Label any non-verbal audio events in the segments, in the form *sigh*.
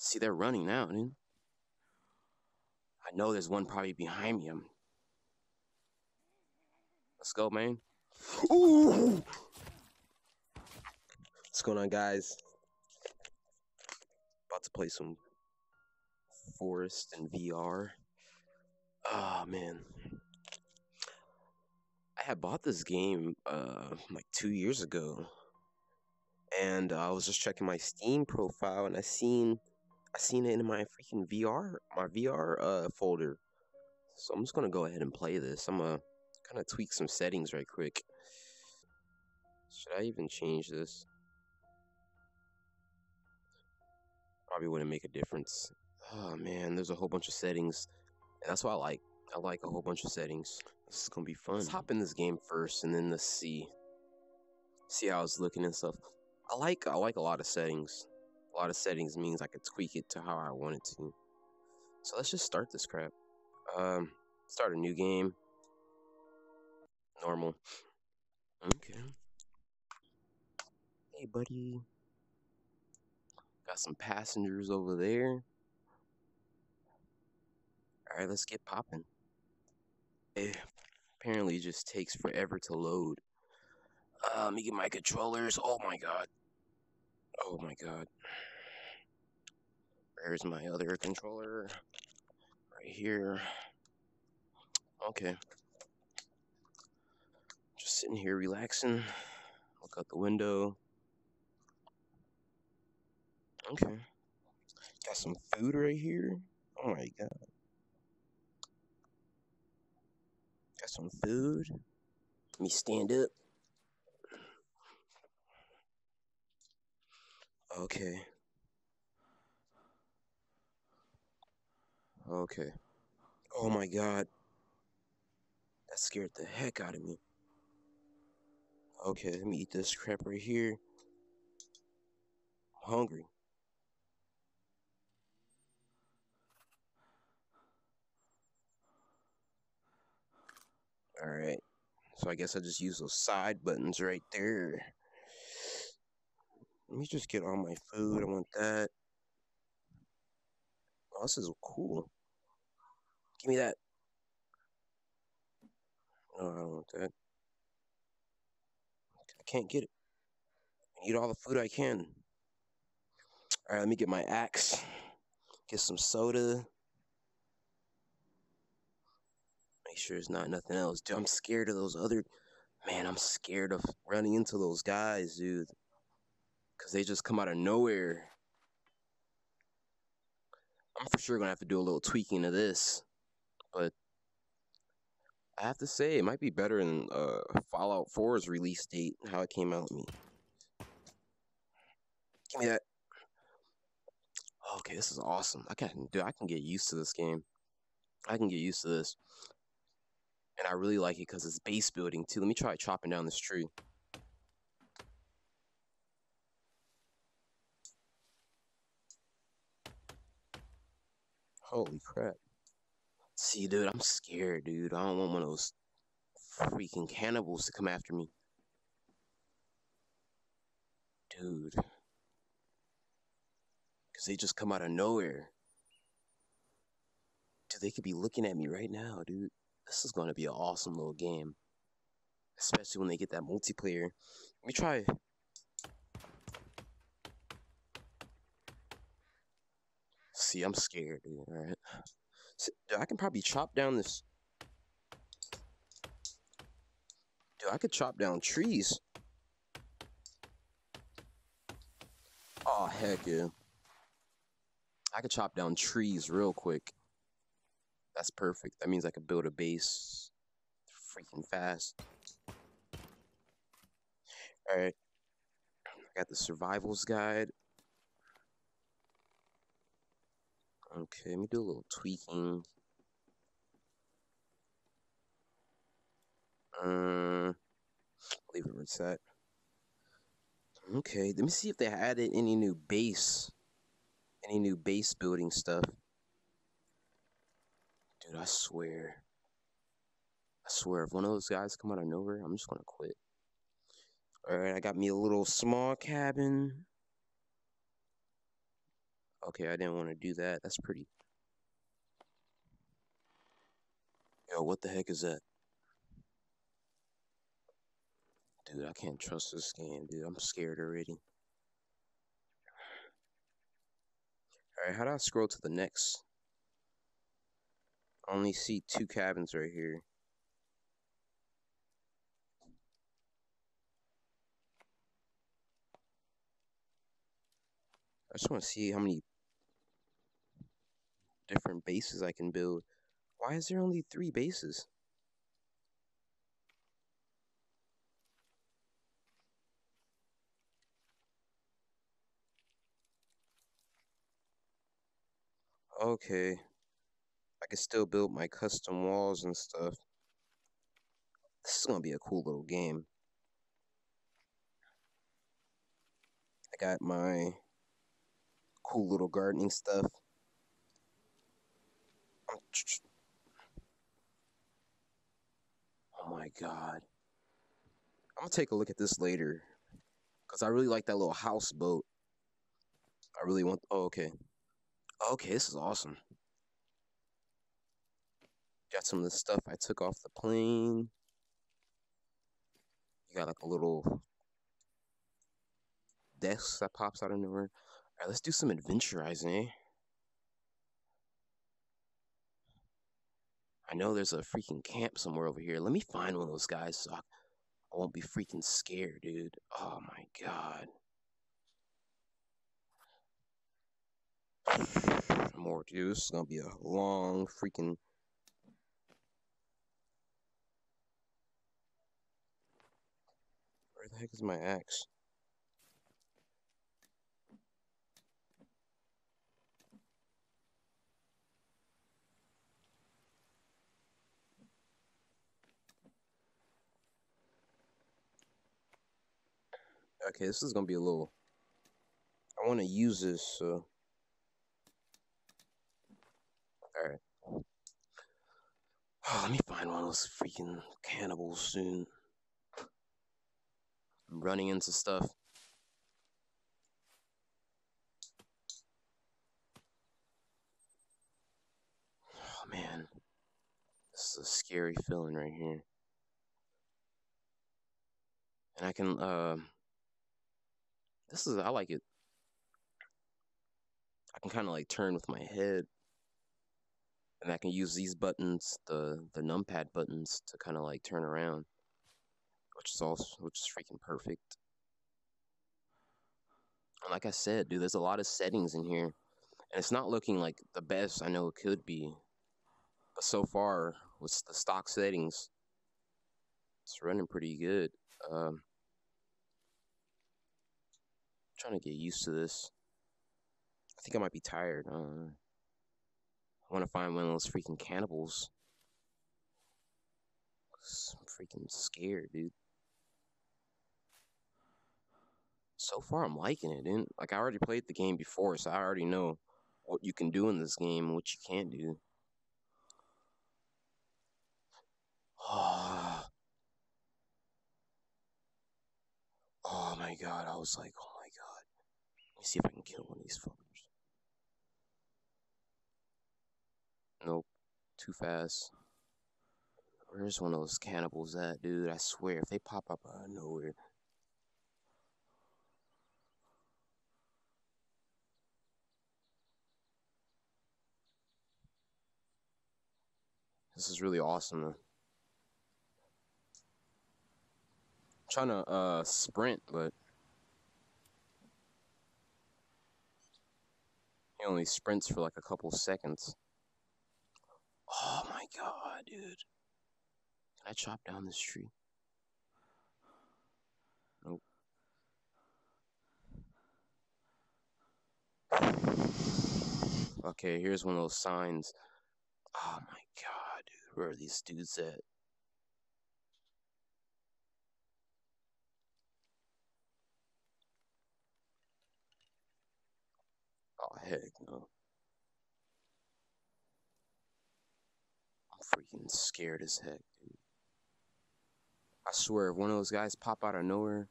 See, they're running now, dude. I know there's one probably behind me. I'm... Let's go, man. Ooh! What's going on, guys? About to play some Forest and VR. Oh, man. I had bought this game uh, like two years ago. And uh, I was just checking my Steam profile and I seen I seen it in my freaking VR, my VR uh, folder. So I'm just gonna go ahead and play this. I'm gonna kind of tweak some settings right quick. Should I even change this? Probably wouldn't make a difference. Oh man, there's a whole bunch of settings. And that's what I like. I like a whole bunch of settings. This is gonna be fun. Let's hop in this game first and then let's see. See how it's looking and stuff. I like I like a lot of settings a lot of settings means I could tweak it to how I want it to. So let's just start this crap. Um, start a new game. Normal. Okay. Hey, buddy. Got some passengers over there. All right, let's get popping. It apparently just takes forever to load. Uh, let me get my controllers. Oh my god. Oh my god. Where's my other controller? Right here. Okay. Just sitting here relaxing. Look out the window. Okay. Got some food right here. Oh my god. Got some food. Let me stand up. Okay. Okay. Oh my god. That scared the heck out of me. Okay, let me eat this crap right here. I'm hungry. Alright. So I guess I just use those side buttons right there. Let me just get all my food. I want that. Oh, this is cool. Give me that. No, I don't want that. I can't get it. I eat all the food I can. All right, let me get my axe. Get some soda. Make sure there's not nothing else. Dude, I'm scared of those other... Man, I'm scared of running into those guys, dude. Because they just come out of nowhere. I'm for sure going to have to do a little tweaking of this but I have to say it might be better than uh, Fallout 4's release date, how it came out me. Give me that. Okay, this is awesome. I can do. I can get used to this game. I can get used to this, and I really like it because it's base building too. Let me try chopping down this tree. Holy crap. See, dude, I'm scared, dude. I don't want one of those freaking cannibals to come after me. Dude. Because they just come out of nowhere. Dude, they could be looking at me right now, dude. This is going to be an awesome little game. Especially when they get that multiplayer. Let me try. See, I'm scared, dude. Alright. I can probably chop down this. Dude, I could chop down trees. Oh, heck yeah. I could chop down trees real quick. That's perfect. That means I could build a base freaking fast. Alright. I got the survivals guide. Okay, let me do a little tweaking. Uh, leave it reset. Okay, let me see if they added any new base, any new base building stuff. Dude, I swear. I swear, if one of those guys come out of nowhere, I'm just gonna quit. Alright, I got me a little small cabin. Okay, I didn't want to do that. That's pretty. Yo, what the heck is that? Dude, I can't trust this game, dude. I'm scared already. Alright, how do I scroll to the next? I only see two cabins right here. I just want to see how many different bases I can build. Why is there only three bases? Okay. I can still build my custom walls and stuff. This is to be a cool little game. I got my cool little gardening stuff. Oh my god. I'm gonna take a look at this later. Because I really like that little houseboat. I really want. Oh, okay. Okay, this is awesome. Got some of the stuff I took off the plane. You got like a little desk that pops out of nowhere. All right, let's do some adventurizing, eh? I know there's a freaking camp somewhere over here. Let me find one of those guys so I, won't be freaking scared, dude. Oh my god. *sighs* More. This is gonna be a long freaking. Where the heck is my axe? Okay, this is gonna be a little. I want to use this. So. All right. Oh, *sighs* let me find one of those freaking cannibals soon. I'm running into stuff. Oh man, this is a scary feeling right here. And I can, uh, this is, I like it. I can kind of like turn with my head. And I can use these buttons, the, the numpad buttons, to kind of like turn around. Which is also, which is freaking perfect. And like I said, dude, there's a lot of settings in here. And it's not looking like the best I know it could be. But so far, with the stock settings, it's running pretty good. Um, trying to get used to this. I think I might be tired. Uh, I want to find one of those freaking cannibals. I'm freaking scared, dude. So far, I'm liking it. And like I already played the game before, so I already know what you can do in this game and what you can't do. Oh, *sighs* oh my god! I was like, oh me see if I can kill one of these fuckers. Nope. Too fast. Where's one of those cannibals at, dude? I swear, if they pop up out of nowhere. This is really awesome. I'm trying to uh, sprint, but only sprints for like a couple seconds. Oh my god, dude. Can I chop down this tree? Nope. *sighs* Okay, here's one of those signs. Oh my god, dude. Where are these dudes at? Heck no. I'm freaking scared as heck, dude. I swear, if one of those guys pop out of nowhere,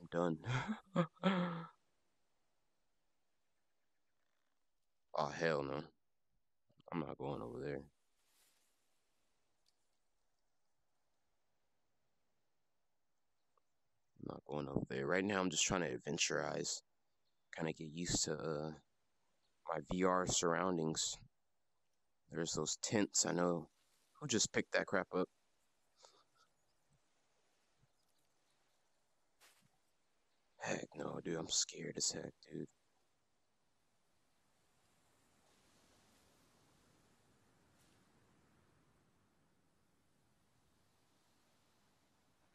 I'm done. *laughs* Oh, hell no. I'm not going over there. I'm not going over there. Right now, I'm just trying to adventurize. Kind of get used to uh, my VR surroundings. There's those tents, I know. Who just picked that crap up? Heck no, dude. I'm scared as heck, dude.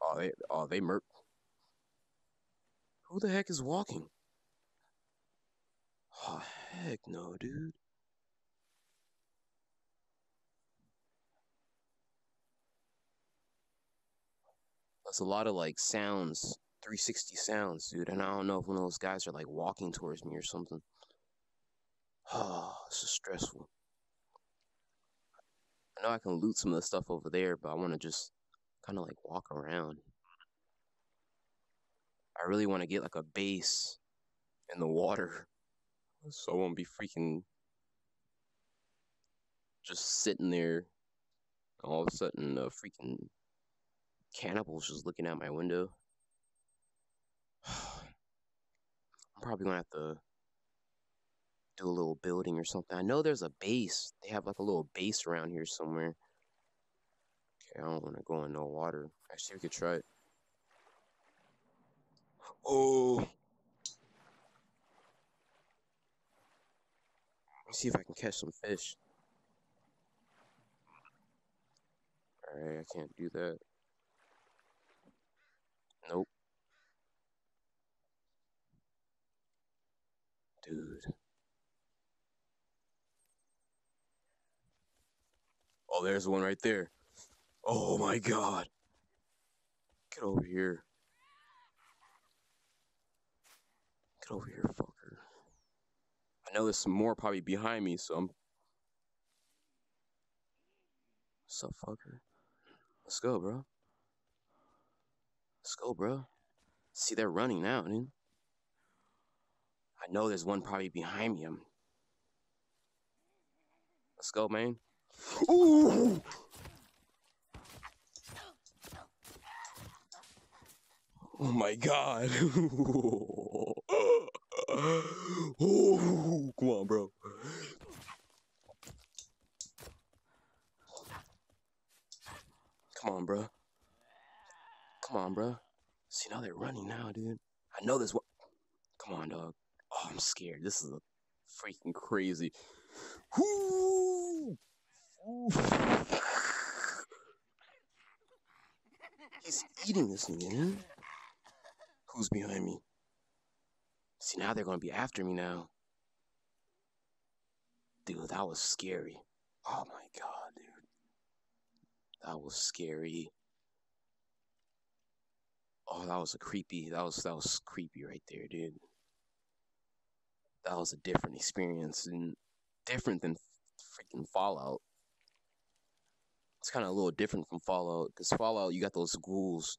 Oh, they, oh, they murk. Who the heck is walking? Oh, heck no, dude. That's a lot of like sounds, 360 sounds, dude. And I don't know if one of those guys are like walking towards me or something. Oh, *sighs* this is stressful. I know I can loot some of the stuff over there, but I want to just kind of like walk around. I really want to get like a base in the water so I won't be freaking just sitting there. All of a sudden, a freaking cannibal's just looking out my window. *sighs* I'm probably gonna have to do a little building or something. I know there's a base. They have like a little base around here somewhere. Okay, I don't want to go in no water. Actually, we could try it. Oh. See if I can catch some fish. Alright, I can't do that. Nope. Dude. Oh, there's one right there. Oh my god. Get over here. Get over here, fucker. I know there's some more probably behind me, so I'm. Up, fucker? Let's go, bro. Let's go, bro. See, they're running now, dude. I know there's one probably behind me. I'm... Let's go, man. Ooh! Oh my god. *laughs* come on, bro. Come on, bro. Come on, bro. See, now they're running now, dude. I know this one. Come on, dog. Oh, I'm scared. This is freaking crazy. He's eating this man. Who's behind me? See, now they're gonna be after me now. Dude, that was scary. Oh my god, dude. That was scary. Oh, that was a creepy. That was that was creepy right there, dude. That was a different experience and different than freaking Fallout. It's kind of a little different from Fallout because Fallout you got those ghouls,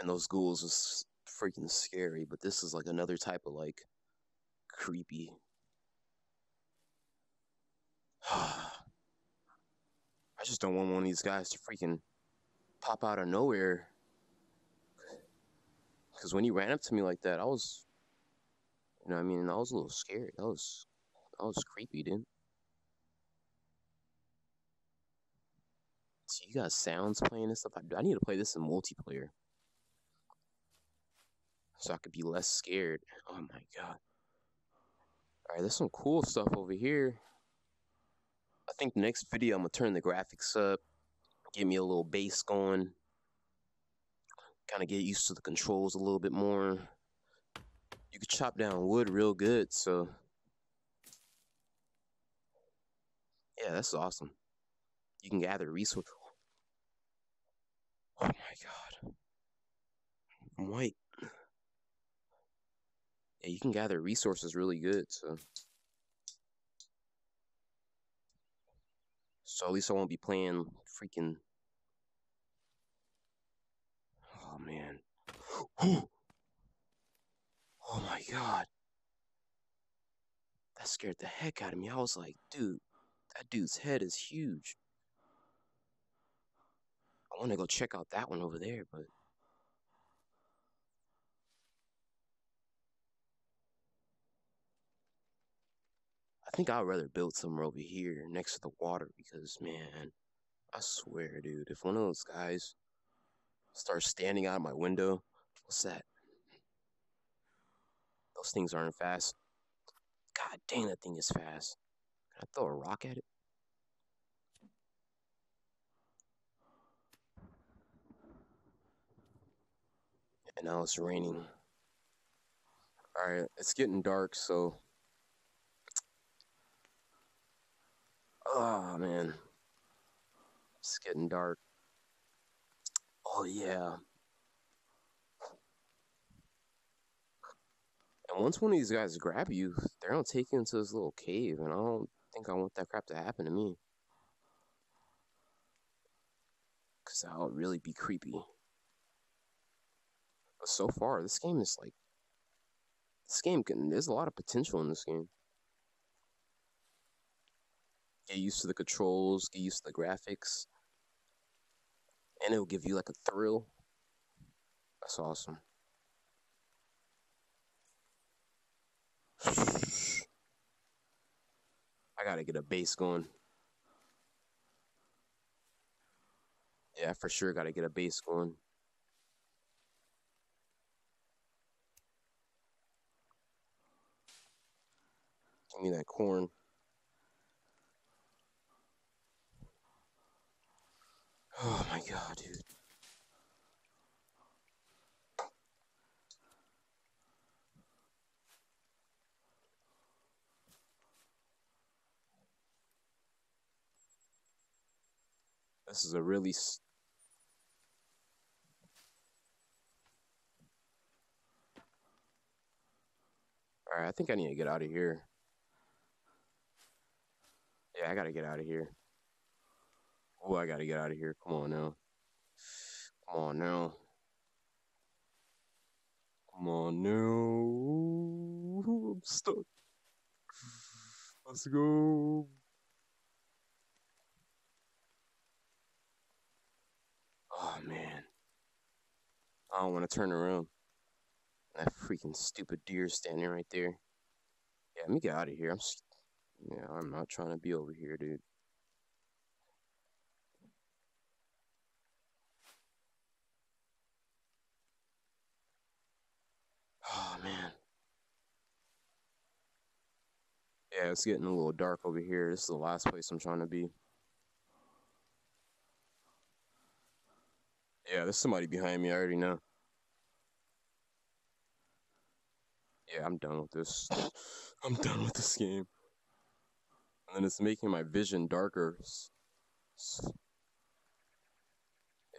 and those ghouls is freaking scary. But this is like another type of like creepy. *sighs* I just don't want one of these guys to freaking pop out of nowhere. Because when he ran up to me like that, I was, you know, I mean, I was a little scared. That was, that was creepy, dude. So you got sounds playing and stuff. I, I need to play this in multiplayer, so I could be less scared. Oh my god! All right, there's some cool stuff over here. I think next video I'm gonna turn the graphics up, get me a little base going, kind of get used to the controls a little bit more. You could chop down wood real good, so yeah, that's awesome. You can gather resources. Oh my god, I'm white. Yeah, you can gather resources really good, so. So at least I won't be playing freaking. Oh man. *gasps* oh my god. That scared the heck out of me. I was like, dude, that dude's head is huge. I want to go check out that one over there, but. I think I'd rather build somewhere over here next to the water because, man, I swear, dude, if one of those guys starts standing out of my window, what's that? Those things aren't fast. God dang, that thing is fast. Can I throw a rock at it? And now it's raining. Alright, it's getting dark, so. Oh, man. It's getting dark. Oh, yeah. And once one of these guys grab you, they're gonna take you into this little cave, and I don't think I want that crap to happen to me. Cause that would really be creepy. But so far, this game is like this game can there's a lot of potential in this game. Get used to the controls, get used to the graphics. And it'll give you like a thrill. That's awesome. I gotta get a base going. Yeah, for sure gotta get a base going. Give me that corn. Oh my god, dude. This is a really Alright, I think I need to get out of here. Yeah, I gotta get out of here. Oh, I gotta get out of here. Come on now. Come on now. Come on now. I'm stuck. Let's go. Oh man. I don't want to turn around. That freaking stupid deer standing right there. Yeah, let me get out of here. I'm yeah, I'm not trying to be over here, dude. Oh man. Yeah, it's getting a little dark over here. This is the last place I'm trying to be. Yeah, there's somebody behind me. I already know. Yeah, I'm done with this. *laughs* I'm done with this game. And then it's making my vision darker.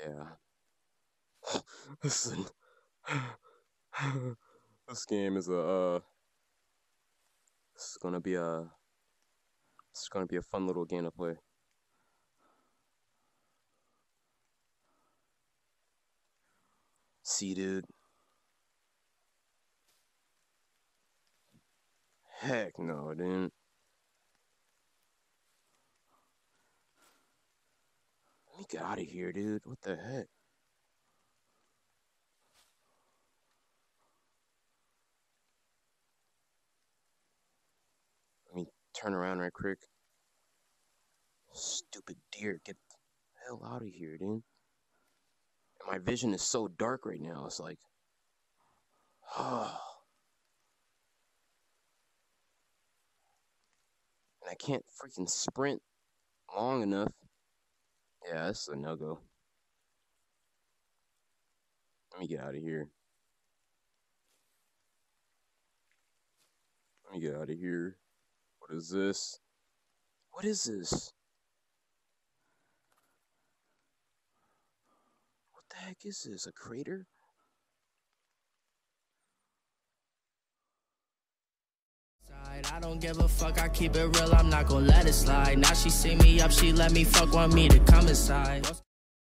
Yeah. *laughs* Listen. *laughs* this game is a uh is gonna be a It's gonna be a fun little game to play. See, dude. Heck no, dude. Let me get out of here, dude. What the heck? Let me turn around right quick. Stupid deer, get the hell out of here, dude my vision is so dark right now. It's like, oh. *sighs* And I can't freaking sprint long enough. Yeah, this is a no go. Let me get out of here. Let me get out of here. Is this? What is this? What the heck is this? A crater? I don't give a fuck, I keep it real, I'm not gonna let it slide. Now she see me up, she let me fuck, want me to come inside.